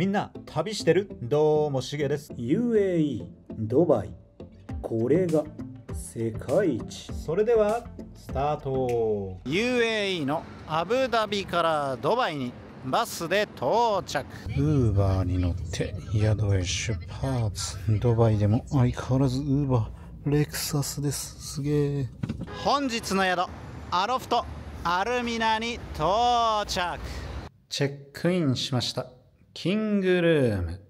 みんな旅してる？どうもしげです。UAE ドバイ。これが世界一。それではスタート。UAE のアブダビからドバイにバスで到着。ウーバーに乗って宿へ出発。ドバイでも相変わらずウーバーレクサスです。すげえ。本日の宿アロフトアルミナに到着。チェックインしましたキングルーム。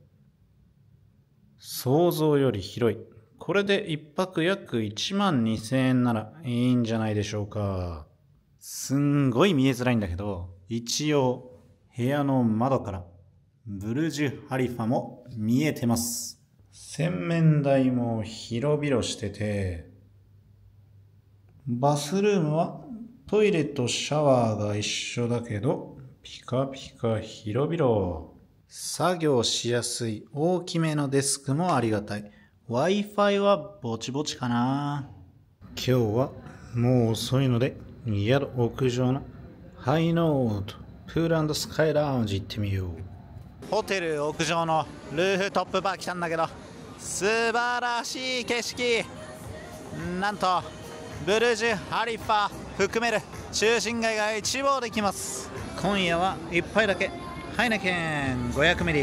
想像より広い。これで一泊約1万2000円ならいいんじゃないでしょうか。すんごい見えづらいんだけど一応部屋の窓からブルジュ・ハリファも見えてます。洗面台も広々しててバスルームはトイレとシャワーが一緒だけどピカピカ広々。作業しやすい大きめのデスクもありがたい。Wi-Fi はぼちぼちかな。今日はもう遅いので宿屋上のハイノートプールスカイラウンジ行ってみよう。ホテル屋上のルーフトップバー来たんだけど素晴らしい景色。なんとブルジュ・ハリファ含める中心街が一望できます。今夜は一杯だけハイネケン500ミリ。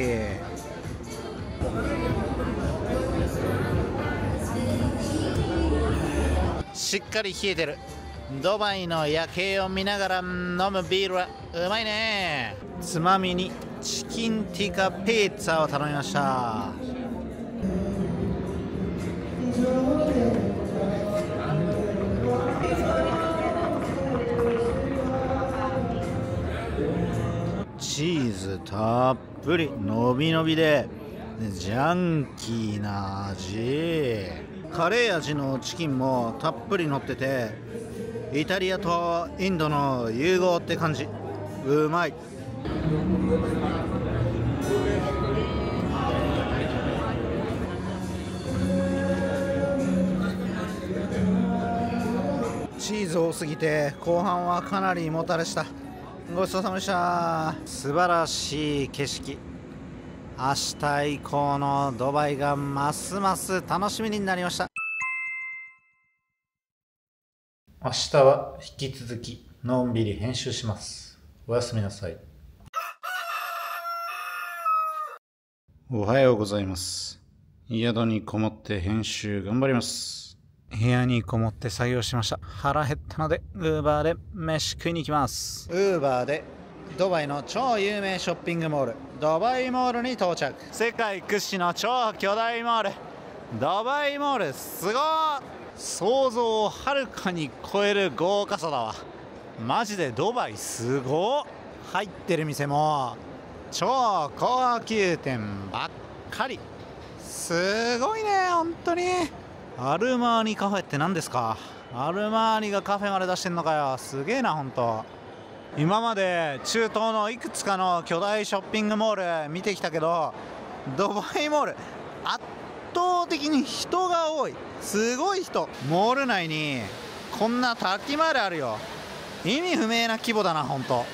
しっかり冷えてる。ドバイの夜景を見ながら飲むビールはうまいね。つまみにチキンティカピッツァを頼みました。チーズたっぷりのびのびでジャンキーな味。カレー味のチキンもたっぷり乗っててイタリアとインドの融合って感じ。うまい。チーズ多すぎて後半はかなりもたれした。ごちそうさまでした。素晴らしい景色。明日以降のドバイがますます楽しみになりました。明日は引き続きのんびり編集します。おやすみなさい。おはようございます。宿にこもって編集頑張ります部屋にこもって作業しました。腹減ったのでウーバーで飯食いに行きます。ウーバーでドバイの超有名ショッピングモール。ドバイモールに到着。世界屈指の超巨大モール。ドバイモールすごい想像をはるかに超える豪華さだわ。マジでドバイすご入ってる店も超高級店ばっかり。すごいね本当に。アルマーニカフェって何ですか？アルマーニがカフェまで出してんのかよ。すげえな本当今まで中東のいくつかの巨大ショッピングモール見てきたけどドバイモール圧倒的に人が多い。すごい人。モール内にこんな滝まであるよ。意味不明な規模だな本当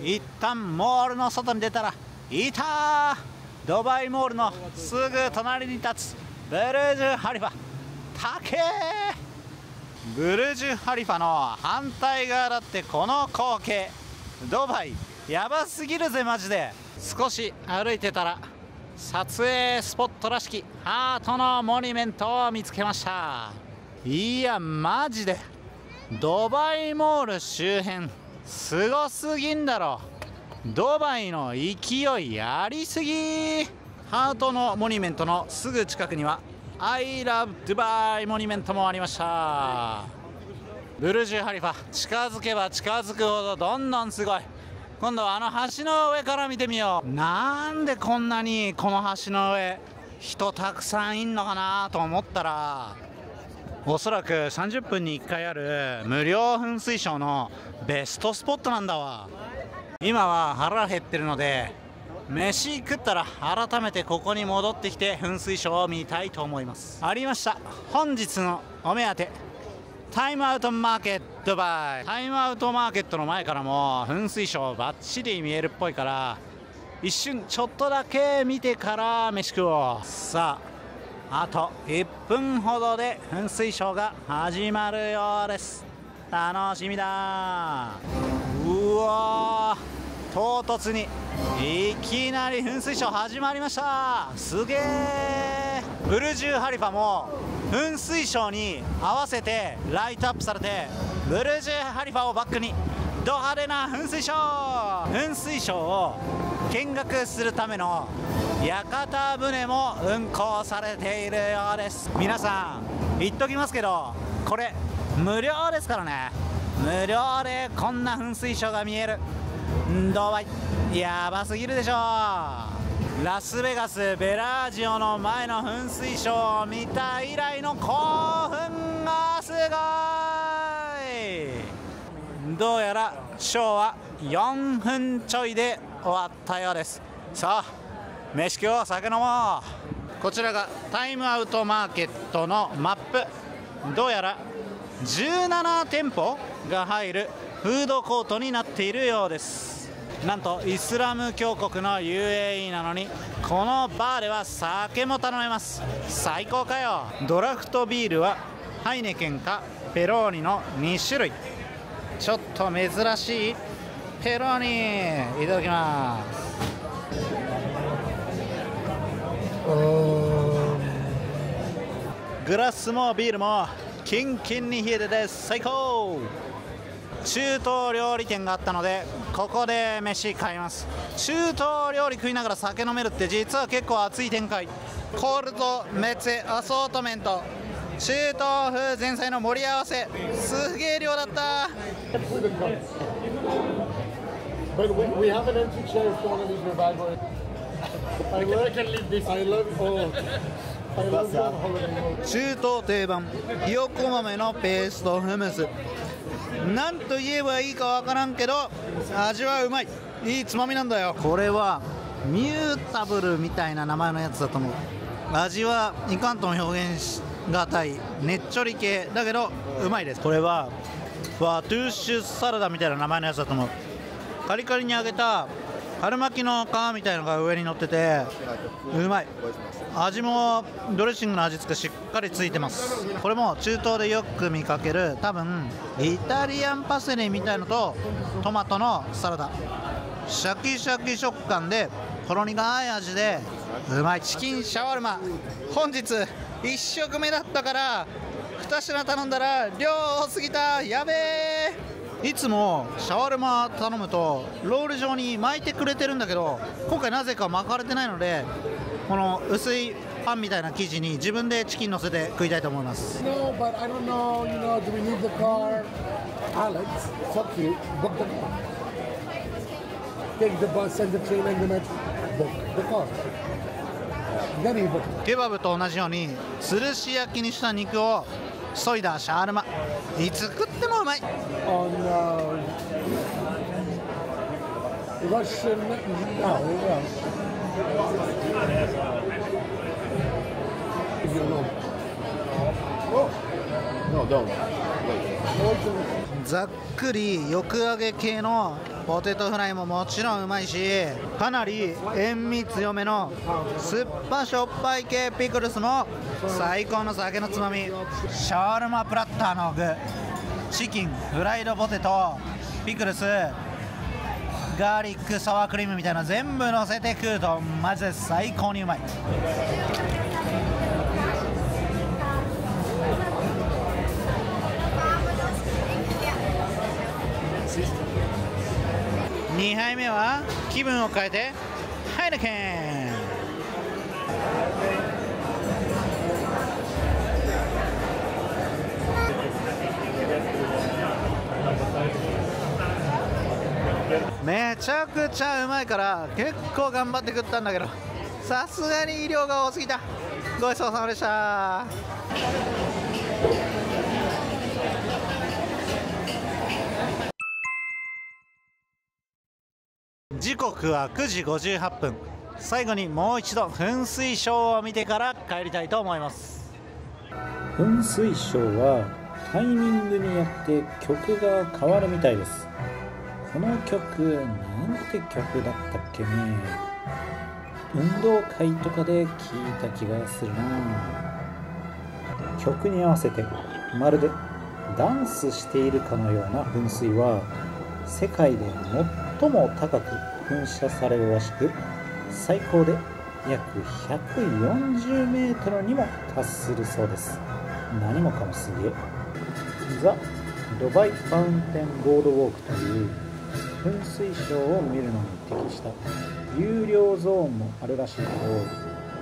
一旦モールの外に出たらいたドバイモールのすぐ隣に立つブルージュ・ハリファ。高えブルジュ・ハリファの反対側だってこの光景。ドバイ。やばすぎるぜマジで。少し歩いてたら撮影スポットらしきハートのモニュメントを見つけました。いやマジで。ドバイモール周辺すごすぎんだろ。ドバイの勢いやりすぎ。ハートのモニュメントのすぐ近くには I love Dubai モニュメントもありました。ブルジュ・ハリファ近づけば近づくほどどんどんすごい。今度はあの橋の上から見てみよう。なんでこんなにこの橋の上人たくさんいんのかなと思ったらおそらく30分に1回ある無料噴水ショーのベストスポットなんだわ。今は腹減ってるので飯食ったら改めてここに戻ってきて噴水ショーを見たいと思います。ありました。本日のお目当て。タイムアウトマーケットバイ。タイムアウトマーケットの前からも噴水ショーバッチリ見えるっぽいから一瞬ちょっとだけ見てから飯食おう。さああと1分ほどで噴水ショーが始まるようです。楽しみだ。うわ唐突にいきなり噴水ショー始まりました。すげえブルジューハリファも噴水ショーに合わせてライトアップされてブルジューハリファをバックにド派手な噴水ショー。噴水ショーを見学するための屋形船も運行されているようです。皆さん言っときますけどこれ無料ですからね。無料でこんな噴水ショーが見える。ドバイやばすぎるでしょラスベガスベラージオの前の噴水ショーを見た以来の興奮がすごい。どうやらショーは4分ちょいで終わったようです。さあ飯食おう酒飲もうこちらがタイムアウトマーケットのマップ。どうやら17店舗が入るフードコートになっているようです。なんとイスラム教国の UAE なのにこのバーでは酒も頼めます。最高かよ。ドラフトビールはハイネケンかペローニの2種類。ちょっと珍しい。ペローニ。いただきます。グラスもビールもキンキンに冷えてて最高中東料理店があったのでここで飯買います。中東料理食いながら酒飲めるって実は結構熱い展開。コールドメッツェアソートメント中東風前菜の盛り合わせ。すげえ量だった。中東定番ひよこ豆のペーストフムスなんと言えばいいかわからんけど味はうまい。いいつまみなんだよ。これはミュータブルみたいな名前のやつだと思う。味はいかんとも表現しがたい。ねっちょり系だけどうまいです。これはファトゥーシュサラダみたいな名前のやつだと思う。カリカリに揚げた春巻きの皮みたいのが上に乗っててうまい味もドレッシングの味付けしっかりついてます。これも中東でよく見かける多分イタリアンパセリみたいのとトマトのサラダ。シャキシャキ食感でほろ苦い味でうまい。チキンシャワルマ。本日1食目だったから2品頼んだら量多すぎた。やべえ。いつもシャワルマ頼むとロール状に巻いてくれてるんだけど今回なぜか巻かれてないのでこの薄いパンみたいな生地に自分でチキンのせて食いたいと思います。ケバブと同じように吊るし焼きにした肉をそいだシャールマ。いつ食ってもうまい、oh, ざっくりよく揚げ系のポテトフライももちろんうまいしかなり塩味強めの酸っぱしょっぱい系ピクルスも最高の酒のつまみシャワルマプラッターの具チキンフライドポテトピクルス。ガーリックサワークリームみたいな全部乗せて食うとマジで最高にうまい。2杯目は気分を変えてハイネケン。めちゃくちゃうまいから結構頑張って食ったんだけどさすがに量が多すぎた。ごちそうさまでした。時刻は9時58分。最後にもう一度噴水ショーを見てから帰りたいと思います。噴水ショーはタイミングによって曲が変わるみたいです。この曲なんて曲だったっけね？運動会とかで聞いた気がするな。曲に合わせてまるでダンスしているかのような噴水は世界で最も高く噴射されるらしく最高で約140メートルにも達するそうです。何もかもすげえ。ザ・ドバイファウンテンボードウォークという噴水ショーを見るのに適した有料ゾーンもあるらしいけど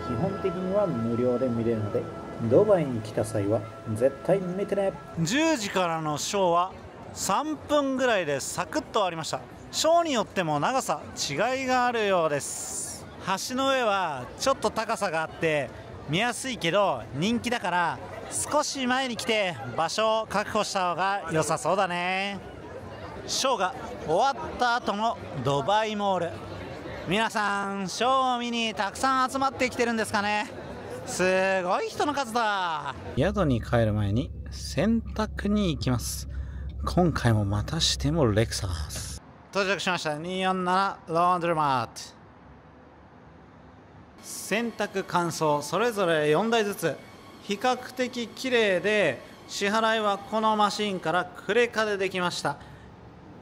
基本的には無料で見れるのでドバイに来た際は絶対見てね。10時からのショーは3分ぐらいでサクッと終わりました。ショーによっても長さ違いがあるようです。橋の上はちょっと高さがあって見やすいけど人気だから少し前に来て場所を確保した方が良さそうだね。ショーが終わった後のドバイモール。皆さんショーを見にたくさん集まってきてるんですかね。すごい人の数だ。宿に帰る前に洗濯に行きます。今回もまたしてもレクサス。到着しました。247ロンドルマート。洗濯乾燥それぞれ4台ずつ。比較的綺麗で支払いはこのマシンからクレカでできました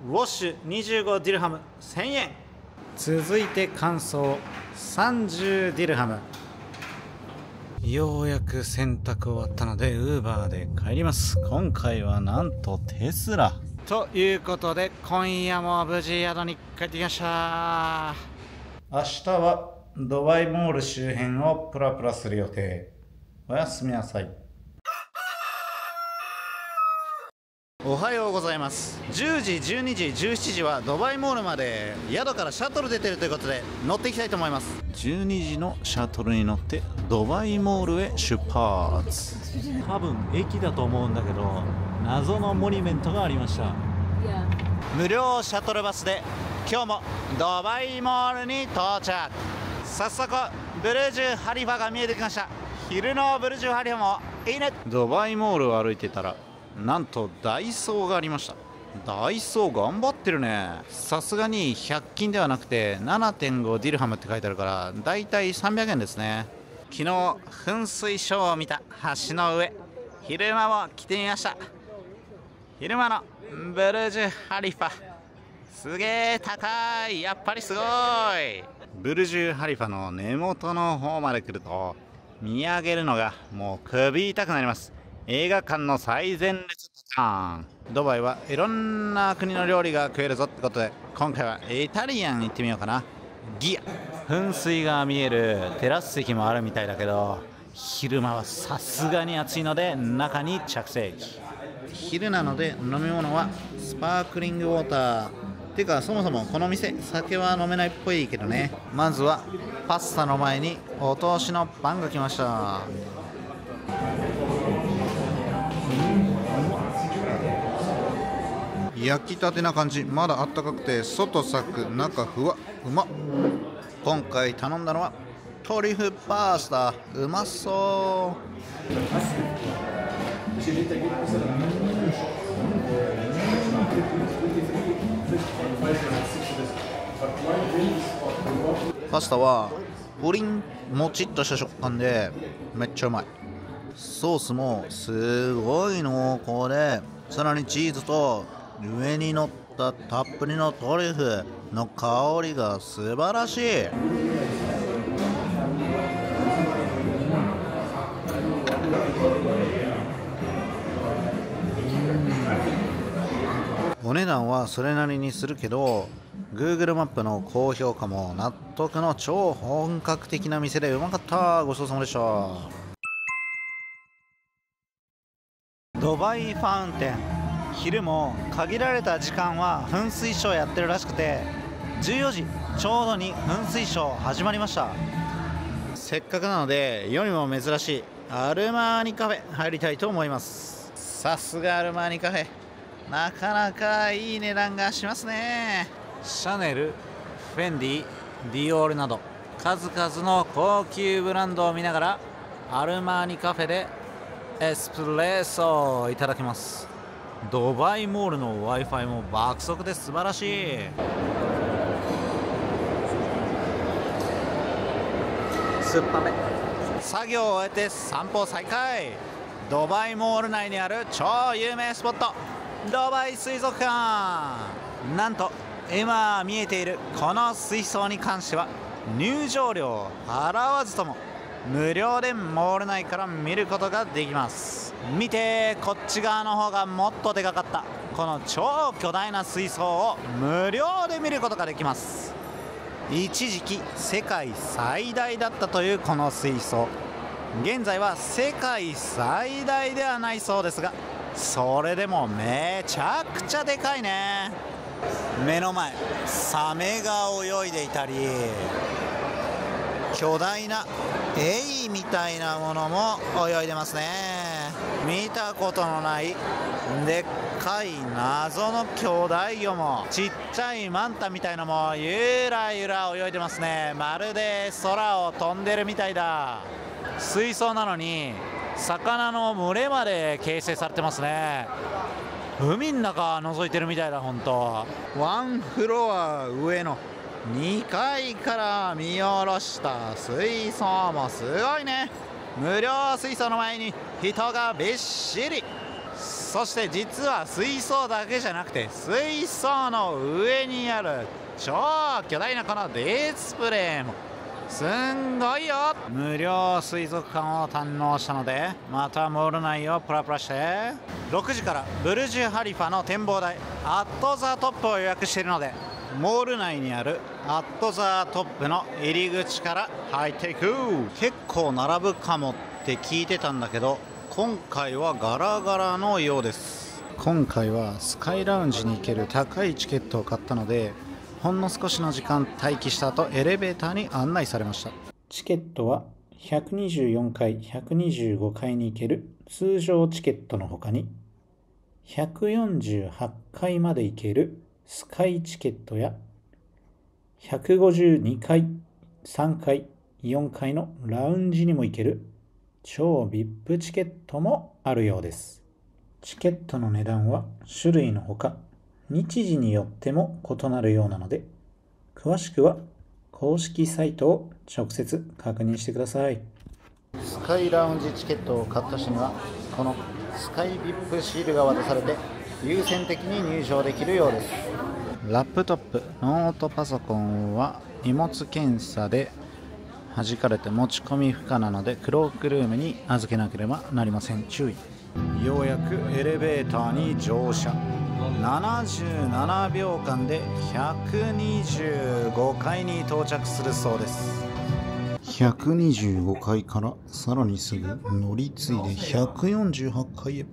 ウォッシュ25ディルハム1000円。続いて乾燥30ディルハム。ようやく洗濯終わったのでウーバーで帰ります。今回はなんとテスラ。ということで今夜も無事宿に帰ってきました。明日はドバイモール周辺をプラプラする予定。おやすみなさいおはようございます。10時12時17時はドバイモールまで宿からシャトル出てるということで乗っていきたいと思います。12時のシャトルに乗ってドバイモールへ出発。多分駅だと思うんだけど謎のモニュメントがありました。無料シャトルバスで今日もドバイモールに到着。早速ブルージュハリファが見えてきました。昼のブルージュハリファもいいね。ドバイモールを歩いてたらなんとダイソーがありました。ダイソー頑張ってるね。さすがに100均ではなくて7.5ディルハムって書いてあるからだいたい300円ですね。昨日噴水ショーを見た橋の上。昼間も来てみました。昼間のブルージュハリファ。すげえ高い。やっぱりすごい。ブルジュハリファの根元の方まで来ると見上げるのがもう首痛くなります。映画館の最前列パターン。ドバイはいろんな国の料理が食えるぞってことで今回はイタリアン行ってみようかな。ギア。噴水が見えるテラス席もあるみたいだけど昼間はさすがに暑いので中に着席昼なので飲み物はスパークリングウォーター。ていうかそもそもこの店酒は飲めないっぽいけどね。まずはパスタの前にお通しのパンが来ました。焼きたてな感じ。まだあったかくて外サク中ふわうま今回頼ん。だのはトリュフパスタうまそうパスタはプリンもちっとした食感でめっちゃうまい。ソースもすごい濃厚でさらにチーズと上に乗ったたっぷりのトリュフ。の香りが素晴らしい。お値段はそれなりにするけど Google マップの高評価も納得の超本格的な店でうまかった。ごちそうさまでした。ドバイファウンテン。昼も限られた時間は噴水ショーやってるらしくて14時ちょうどに噴水ショー始まりました。せっかくなので世にも珍しいアルマーニカフェ入りたいと思います。さすがアルマーニカフェ。なかなかいい値段がしますね。シャネルフェンディディオールなど数々の高級ブランドを見ながらアルマーニカフェでエスプレッソをいただきますドバイモールの w i f i も爆速で素晴らしい。酸っぱめ作業を終えて散歩再開。ドバイモール内にある超有名スポット。ドバイ水族館。なんと今見えているこの水槽に関しては入場料を払わずとも無料でモール内から見ることができます見てこっち側の方がもっとでかかった。この超巨大な水槽を無料で見ることができます。一時期世界最大だったというこの水槽。現在は世界最大ではないそうですがそれでもめちゃくちゃでかいね。目の前サメが泳いでいたり巨大なエイみたいなものも泳いでますね。見たことのないでっかい謎の巨大魚もちっちゃいマンタみたいのもゆらゆら泳いでますね。まるで空を飛んでるみたいだ。水槽なのに魚の群れまで形成されてますね。海の中覗いてるみたいだ本当ワンフロア上の2階から見下ろした水槽もすごいね。無料水槽の前に人がびっしり。そして実は水槽だけじゃなくて水槽の上にある超巨大なこのディスプレイも。すんごいよ。無料水族館を堪能したのでまたモール内をプラプラして。6時からブルジュ・ハリファの展望台アット・ザ・トップを予約しているのでモール内にあるアット・ザ・トップの入り口から入っていく。結構並ぶかもって聞いてたんだけど今回はガラガラのようです。今回はスカイラウンジに行ける高いチケットを買ったのでほんの少しの時間待機した後エレベーターに案内されました。チケットは124階、125階に行ける通常チケットの他に148階まで行けるスカイチケットや152階、3階、4階のラウンジにも行ける超 VIP チケットもあるようです。チケットの値段は種類のほか日時によっても異なるようなので詳しくは公式サイトを直接確認してください。スカイラウンジチケットを買った人にはこのスカイビップシールが渡されて優先的に入場できるようです。ラップトップノートパソコンは荷物検査で弾かれて持ち込み不可なのでクロークルームに預けなければなりません。注意。ようやくエレベーターに乗車。77秒間で125階に到着するそうです。125階からさらにすぐ乗り継いで148階へ。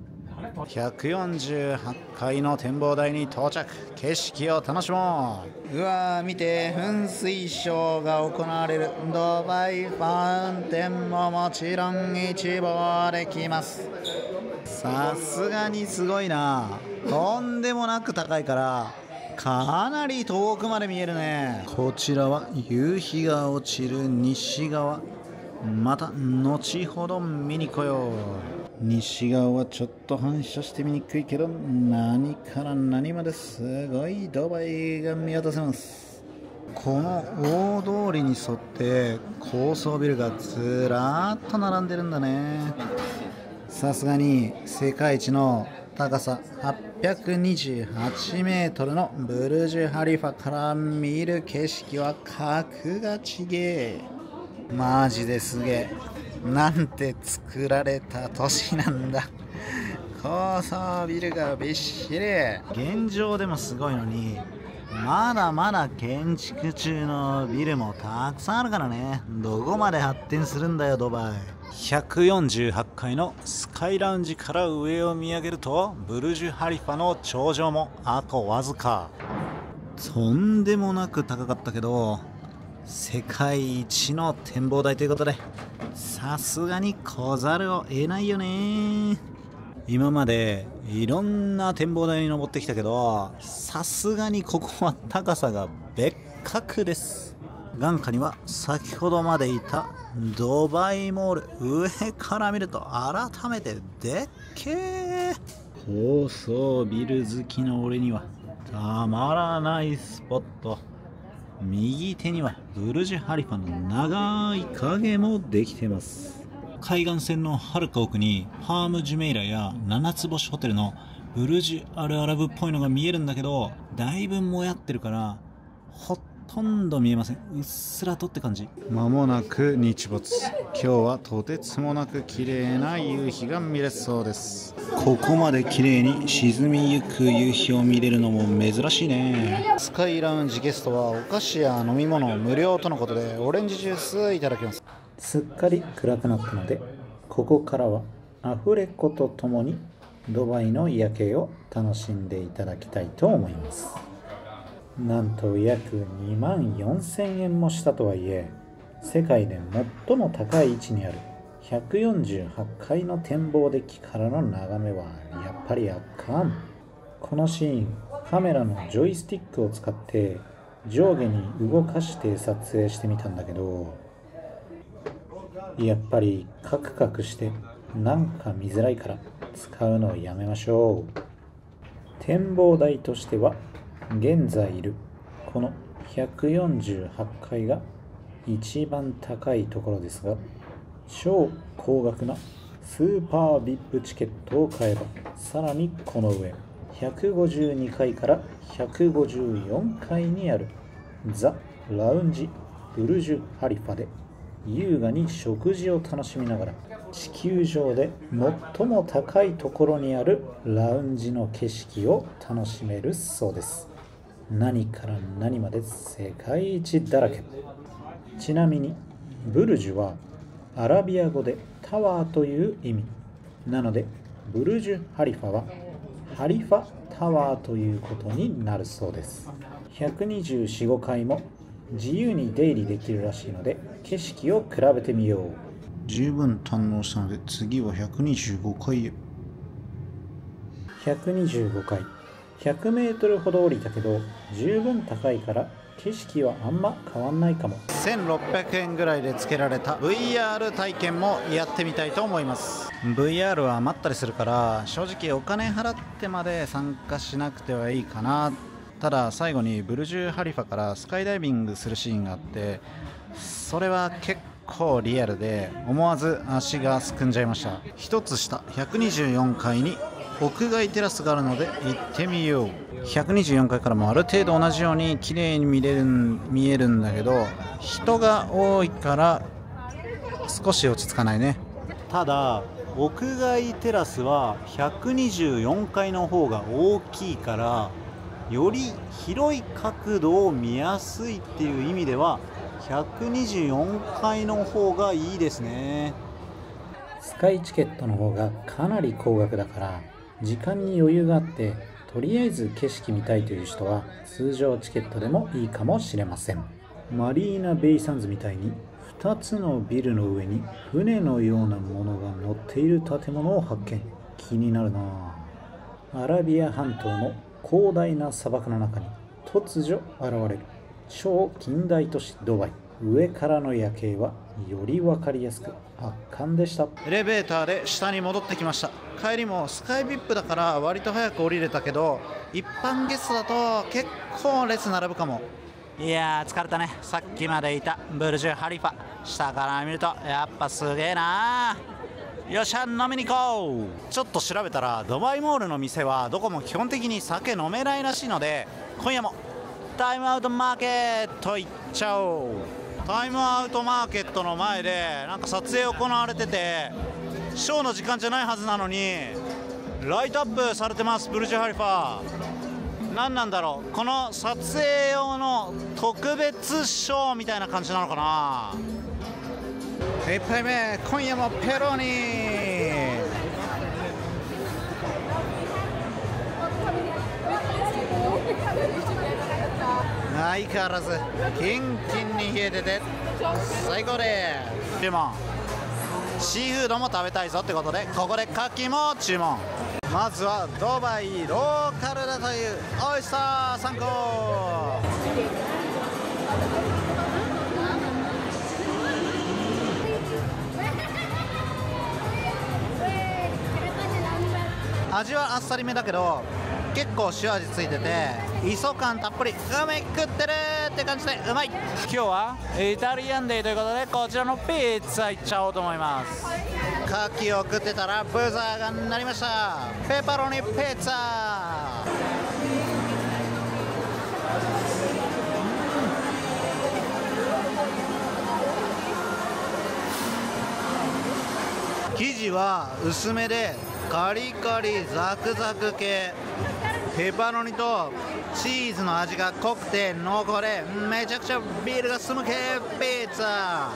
148階の展望台に到着。景色を楽しもう。うわー見て噴水ショーが行われるドバイファウンテンももちろん一望できます。さすがにすごいな。とんでもなく高いからかなり遠くまで見えるね。こちらは夕日が落ちる西側。また後ほど見に来よう西側はちょっと反射して見にくいけど何から何まですごいドバイが見渡せます。この大通りに沿って高層ビルがずらーっと並んでるんだね。さすがに世界一の高さ828メートルのブルジュ・ハリファから見る景色は格がちげえ。マジですげえ。なんて作られた都市なんだ。高層ビルがびっしり。現状でもすごいのにまだまだ建築中のビルもたくさんあるからね。どこまで発展するんだよドバイ。148階のスカイラウンジから上を見上げるとブルジュ・ハリファの頂上もあとわずか。とんでもなく高かったけど世界一の展望台ということでさすがに来ざるを得ないよね。今までいろんな展望台に登ってきたけどさすがにここは高さが別格です。眼下には先ほどまでいたドバイモール上から見ると改めてでっけえ高層ビル好きの俺にはたまらないスポット。右手にはブルジュ・ハリファの長い影もできてます。海岸線のはるか奥にハーム・ジュメイラや七つ星ホテルのブルジュ・アルアラブっぽいのが見えるんだけどだいぶもやってるからほっとんど見えません。うっすらとって感じ。まもなく日没。今日はとてつもなく綺麗な夕日が見れそうです。ここまで綺麗に沈みゆく夕日を見れるのも珍しいね。スカイラウンジゲストはお菓子や飲み物無料とのことでオレンジジュースいただきます。すっかり暗くなったのでここからはアフレコとともにドバイの夜景を楽しんでいただきたいと思いますなんと約2万4000円もしたとはいえ世界で最も高い位置にある148階の展望デッキからの眺めはやっぱり圧巻。このシーンカメラのジョイスティックを使って上下に動かして撮影してみたんだけどやっぱりカクカクしてなんか見づらいから使うのをやめましょう。展望台としては現在いるこの148階が一番高いところですが超高額なスーパー VIP チケットを買えばさらにこの上152階から154階にあるザ・ラウンジ・ブルジュ・ハリファで優雅に食事を楽しみながら地球上で最も高いところにあるラウンジの景色を楽しめるそうです。何から何まで世界一だらけ。ちなみにブルジュはアラビア語でタワーという意味。なのでブルジュ・ハリファはハリファタワーということになるそうです。1245階も自由に出入りできるらしいので景色を比べてみよう。十分堪能したので次は125階へ。125階100メートルほど降りたけど十分高いから景色はあんま変わんないかも。1600円ぐらいで付けられた VR 体験もやってみたいと思います。VR は余ったりするから正直お金払ってまで参加しなくてはいいかな。ただ最後にブルジュー・ハリファからスカイダイビングするシーンがあってそれは結構リアルで思わず足がすくんじゃいました。一つ下124階に屋外テラスがあるので行ってみよう。124階からもある程度同じように綺麗に見れるん見えるんだけど人が多いから少し落ち着かないね。ただ屋外テラスは124階の方が大きいからより広い角度を見やすいっていう意味では124階の方がいいですね。スカイチケットの方がかなり高額だから時間に余裕があってとりあえず景色見たいという人は通常チケットでもいいかもしれません。マリーナ・ベイ・サンズみたいに2つのビルの上に船のようなものが乗っている建物を発見。気になるなアラビア半島の広大な砂漠の中に突如現れる。超近代都市ドバイ。上からの夜景はより分かりやすく圧巻でした。エレベーターで下に戻ってきました。帰りもスカイビップだから割と早く降りれたけど一般ゲストだと結構列並ぶかも。いやー疲れたね。さっきまでいたブルジュ・ハリファ。下から見るとやっぱすげえな。よっしゃ飲みに行こう。ちょっと調べたらドバイモールの店はどこも基本的に酒飲めないらしいので今夜もタイムアウトマーケット行っちゃおうタイムアウトマーケットの前でなんか撮影行われててショーの時間じゃないはずなのにライトアップされてますブルジュ・ハリファ何なんだろうこの撮影用の特別ショーみたいな感じなのかな。1杯目今夜もペロニ 相変わらずキンキンに冷えてて最高です。注文。シーフードも食べたいぞってことでここでカキも注文。まずはドバイローカルだというオイスター3個味はあっさりめだけど結構塩味ついてて磯感たっぷり。梅食ってるって感じでうまい。今日はイタリアンデーということでこちらのピッツァいっちゃおうと思います。牡蠣を食ってたらブザーが鳴りました。ペパロニピッツァ生地は薄めでカリカリザクザク系。ペパロニとチーズの味が濃くて濃厚でめちゃくちゃビールが進む系ピッツァ。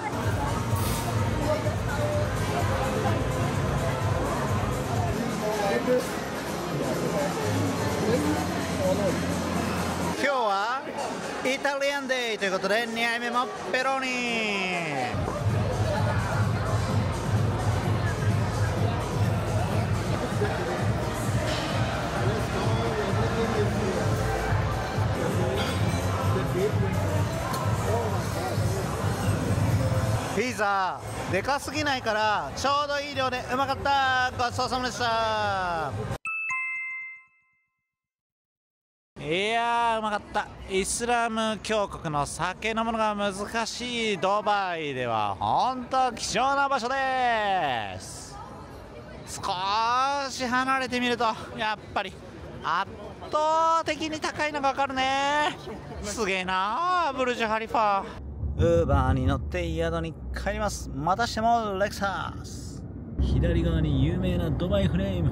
今日はイタリアンデーということで2杯目もペロニピザ。でかすぎないからちょうどいい量でうまかった。ごちそうさまでした。いやーうまかった。イスラム教国の酒飲むのが難しいドバイでは本当貴重な場所です。少し離れてみるとやっぱり圧倒的に高いのが分かるね。すげえなブルジュ・ハリファウーバーに乗って宿に帰ります。またしてもレクサス。左側に有名なドバイフレーム。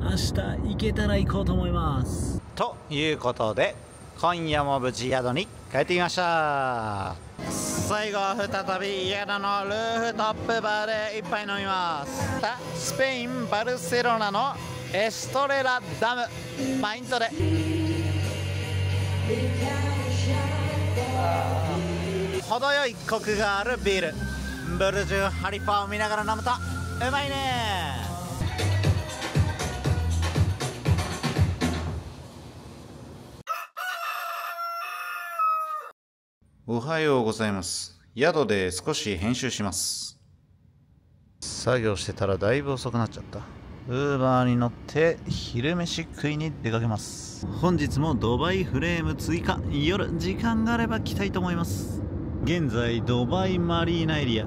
明日行けたら行こうと思います。ということで今夜も無事宿に帰ってきました。最後は再び宿のルーフトップバーで一杯飲みます。スペイン・バルセロナのエストレラダム。パイントで程よいコクがあるビール。ブルジュハリファを見ながら飲むとうまいね。おはようございます。宿で少し編集します。作業してたらだいぶ遅くなっちゃった。ウーバーに乗って昼飯食いに出かけます。本日もドバイフレーム追加。夜時間があれば来たいと思います現在ドバイマリーナエリア。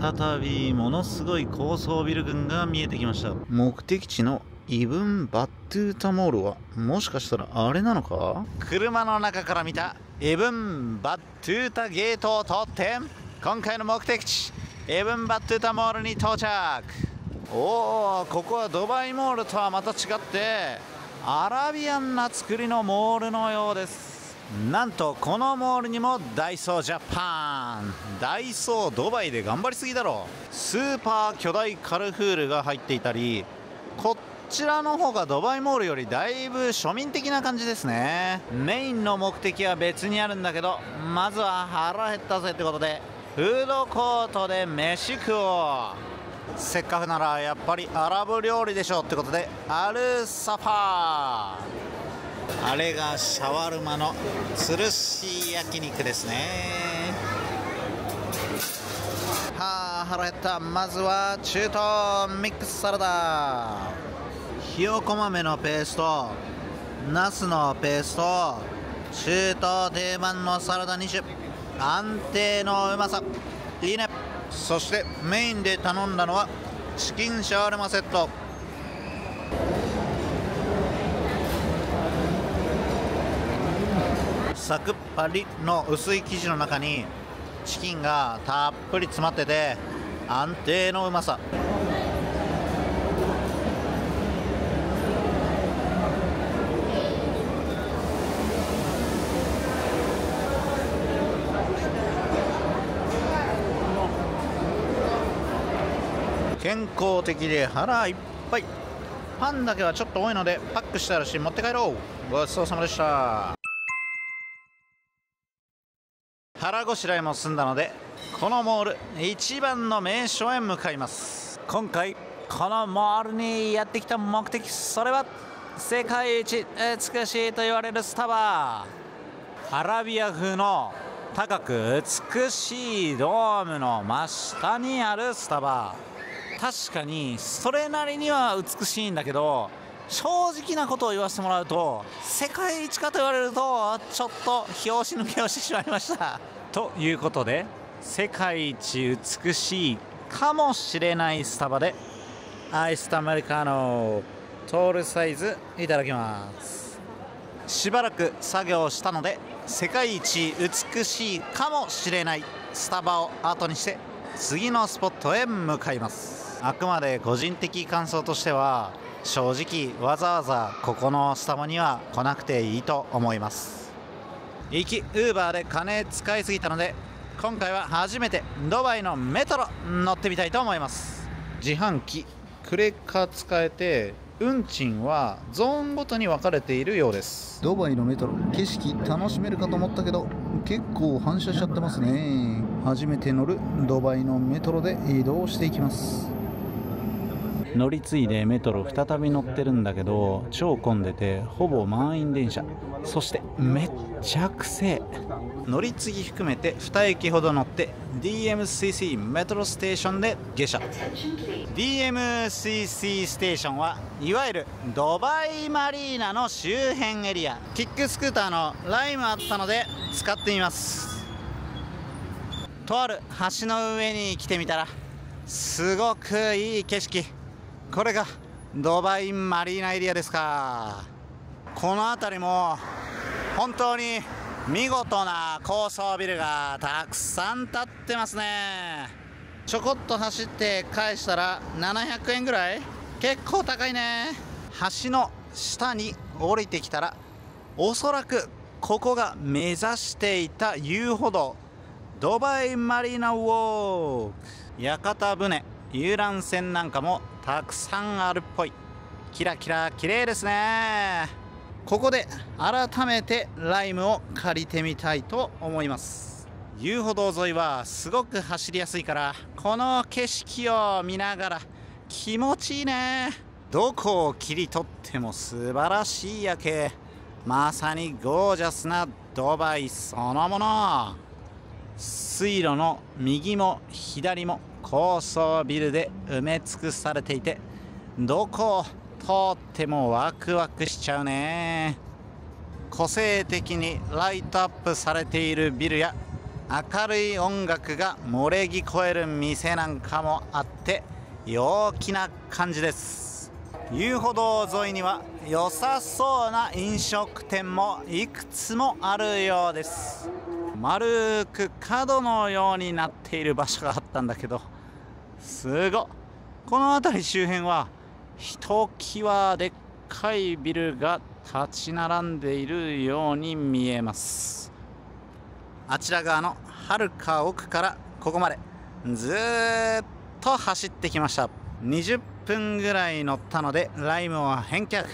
再びものすごい高層ビル群が見えてきました。目的地のイブン・バットゥータモールはもしかしたらあれなのか？車の中から見たイブン・バットゥータゲートを通って今回の目的地イブン・バットゥータモールに到着。おおここはドバイモールとはまた違ってアラビアンな作りのモールのようです。なんとこのモールにもダイソージャパン。ダイソードバイで頑張りすぎだろ。スーパー巨大カルフールが入っていたりこっちらの方がドバイモールよりだいぶ庶民的な感じですね。メインの目的は別にあるんだけどまずは腹減ったぜってことでフードコートで飯食おう。せっかくならやっぱりアラブ料理でしょってことでアルサファー。あれがシャワルマのつるし焼肉ですね。はあ腹減った。まずは中東ミックスサラダ。ひよこ豆のペーストナスのペースト中東定番のサラダ2種安定のうまさ。いいね。そしてメインで頼んだのはチキンシャワルマセット。サクッパリの薄い生地の中にチキンがたっぷり詰まってて安定のうまさ。健康的で腹いっぱい。パンだけはちょっと多いのでパックしてあるし持って帰ろう。ごちそうさまでした。腹ごしらえも済んだのでこのモール一番の名所へ向かいます。今回このモールにやってきた目的それは世界一美しいと言われるスタバ。アラビア風の高く美しいドームの真下にあるスタバ。確かにそれなりには美しいんだけど正直なことを言わせてもらうと世界一かと言われるとちょっと拍子抜けをしてしまいました。ということで世界一美しいかもしれないスタバでアイスタアメリカノトールサイズいただきます。しばらく作業したので世界一美しいかもしれないスタバを後にして次のスポットへ向かいます。あくまで個人的感想としては正直わざわざここのスタバには来なくていいと思います。行きウーバーで金使いすぎたので今回は初めてドバイのメトロ乗ってみたいと思います。自販機クレカ使えて運賃はゾーンごとに分かれているようです。ドバイのメトロ景色楽しめるかと思ったけど結構反射しちゃってますね。初めて乗るドバイのメトロで移動していきます。乗り継いでメトロ再び乗ってるんだけど超混んでてほぼ満員電車。そしてめっちゃくせえ。乗り継ぎ含めて2駅ほど乗って DMCC メトロステーションで下車。DMCC ステーションはいわゆるドバイマリーナの周辺エリア。キックスクーターのライムあったので使ってみます。とある橋の上に来てみたらすごくいい景色。これがドバイマリーナエリアですか。この辺りも本当に見事な高層ビルがたくさん建ってますね。ちょこっと走って返したら700円ぐらい。結構高いね。橋の下に降りてきたらおそらくここが目指していた遊歩道。ドバイマリーナウォーク。屋形船遊覧船なんかもたくさんあるっぽい。キラキラ綺麗ですね。ここで改めてライムを借りてみたいと思います。遊歩道沿いはすごく走りやすいからこの景色を見ながら気持ちいいね。どこを切り取っても素晴らしい夜景。まさにゴージャスなドバイそのもの。水路の右も左も高層ビルで埋め尽くされていてどこを通ってもワクワクしちゃうね。個性的にライトアップされているビルや明るい音楽が漏れ聞こえる店なんかもあって陽気な感じです。遊歩道沿いには良さそうな飲食店もいくつもあるようです。丸く角のようになっている場所があったんだけどすごこの辺り周辺はひときわでっかいビルが立ち並んでいるように見えます。あちら側のはるか奥からここまでずっと走ってきました。20分ぐらい乗ったのでライムは返却。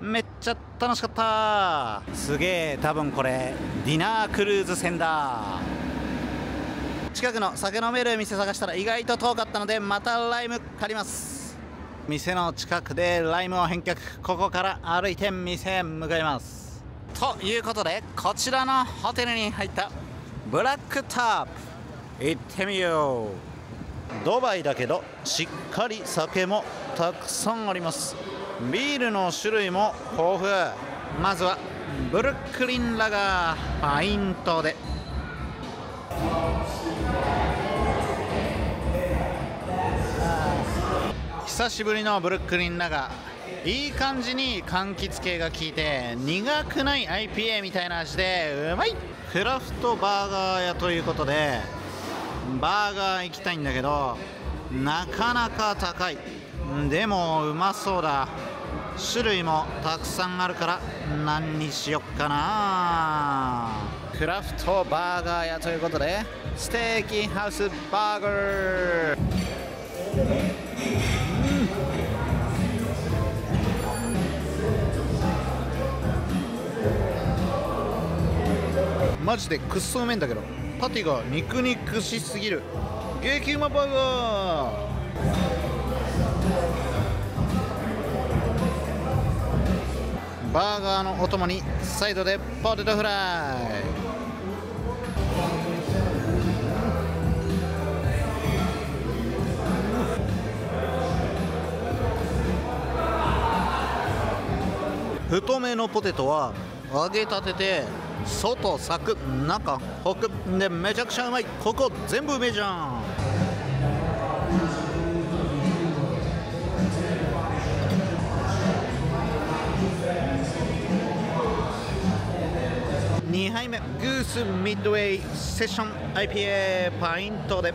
めっちゃ楽しかった。すげえ多分これディナークルーズ船だ。近くの酒飲める店探したら意外と遠かったのでまたライム借ります。店の近くでライムを返却。ここから歩いて店へ向かいます。ということでこちらのホテルに入ったブラックタープ。行ってみよう。ドバイだけどしっかり酒もたくさんあります。ビールの種類も豊富。まずはブルックリンラガーパイントで。久しぶりのブルックリンラガいい感じに柑橘系が効いて苦くない IPA みたいな味でうまい!クラフトバーガー屋ということでバーガー行きたいんだけどなかなか高い。でもうまそうだ。種類もたくさんあるから何にしよっかな。クラフトバーガー屋ということでステーキハウスバーガー。マジでくっそうめんだけど。パティが肉肉しすぎる。激うまバーガー。バーガーのお供にサイドでポテトフライ。太めのポテトは揚げたてて外サク中ホクでめちゃくちゃうまい。ここ全部うめじゃん2杯目グースミッドウェイセッション IPA パイントで。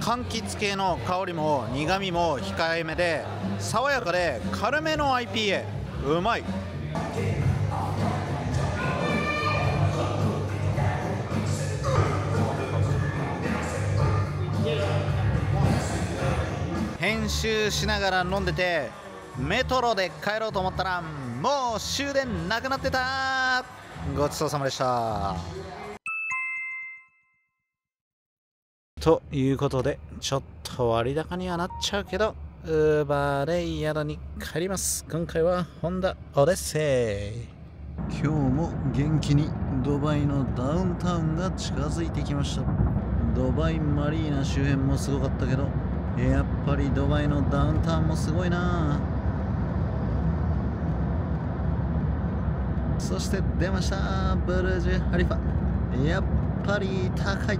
柑橘系の香りも苦みも控えめで爽やかで軽めの IPA うまい。編集しながら飲んでてメトロで帰ろうと思ったらもう終電なくなってた。ごちそうさまでした。ということでちょっと割高にはなっちゃうけどウーバーに帰ります。今回はホンダオデッセイ。今日も元気にドバイのダウンタウンが近づいてきました。ドバイマリーナ周辺もすごかったけどやっぱりドバイのダウンタウンもすごいな。そして出ましたブルージュ・ハリファ。やっぱり高い。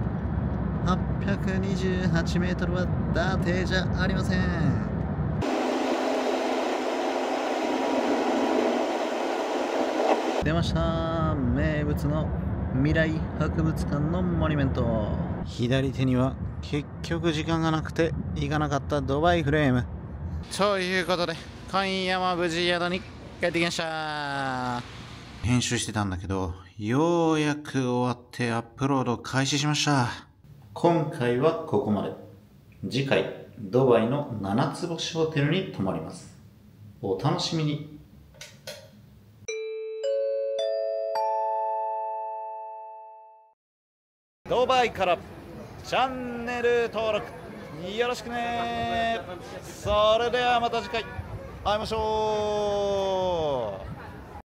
828メートルは打定じゃありません。出ました。名物の未来博物館のモニュメント。左手には結局時間がなくて行かなかったドバイフレーム。ということで今夜は無事宿に帰ってきました。編集してたんだけどようやく終わってアップロード開始しました。今回はここまで。次回ドバイの7つ星ホテルに泊まります。お楽しみにドバイからチャンネル登録。よろしくね。それではまた次回。会いましょう。